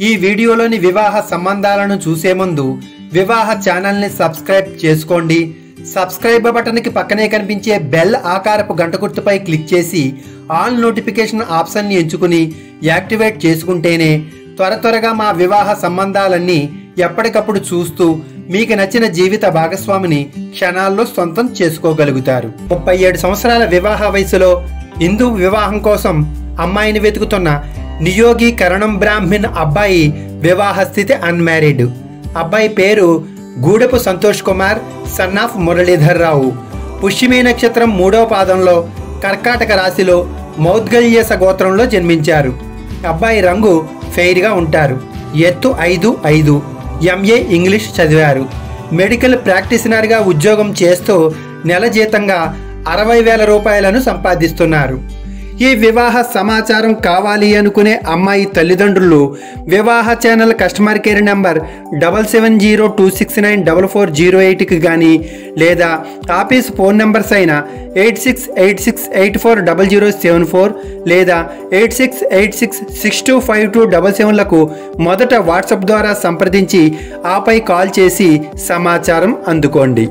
ఈ వీడియోలోని వివాహ సంబంధాలను చూసే ముందు వివాహ ఛానల్ని సబ్స్క్రైబ్ చేసుకోండి. సబ్స్క్రైబ్ బటన్కి పక్కనే కనిపించే బెల్ ఆకారపు గంట గుర్తుపై క్లిక్ చేసి ఆల్ నోటిఫికేషన్ ఆప్షన్ని ఎంచుకుని యాక్టివేట్ చేసుకుంటేనే త్వర త్వరగా మా వివాహ సంబంధాలన్నీ ఎప్పటికప్పుడు చూస్తూ మీకు నచ్చిన జీవిత భాగస్వామిని క్షణాల్లో సొంతం చేసుకోగలుగుతారు. ముప్పై ఏడు సంవత్సరాల వివాహ వయసులో హిందూ వివాహం కోసం అమ్మాయిని వెతుకుతున్న నియోగి కరణం బ్రాహ్మిన్ అబ్బాయి వివాహ స్థితి అన్మ్యారీడ్ అబ్బాయి పేరు గూడెపు సంతోష్ కుమార్ సన్ ఆఫ్ మురళీధర్ రావు. పుష్యమి నక్షత్రం మూడవ పాదంలో కర్కాటక రాశిలో మౌద్గల్యస గోత్రంలో జన్మించారు. అబ్బాయి రంగు ఫెయిర్గా ఉంటారు. ఎత్తు ఐదు ఐదు. ఎంఏ ఇంగ్లీష్ చదివారు. మెడికల్ ప్రాక్టీషనర్గా ఉద్యోగం చేస్తూ నెల జీతంగా అరవై వేల రూపాయలను సంపాదిస్తున్నారు. ఈ వివాహ సమాచారం కావాలి అనుకునే అమ్మాయి తల్లిదండ్రులు వివాహ channel customer care number double seven zero two six nine double four zero ఎయిట్కి కానీ లేదా ఆఫీస్ ఫోన్ నెంబర్స్ అయిన eight six eight six eight four double zero seven four లేదా eight six eight six six two five two double సెవెన్లకు మొదట WhatsApp ద్వారా సంప్రదించి ఆపై call చేసి సమాచారం అందుకోండి.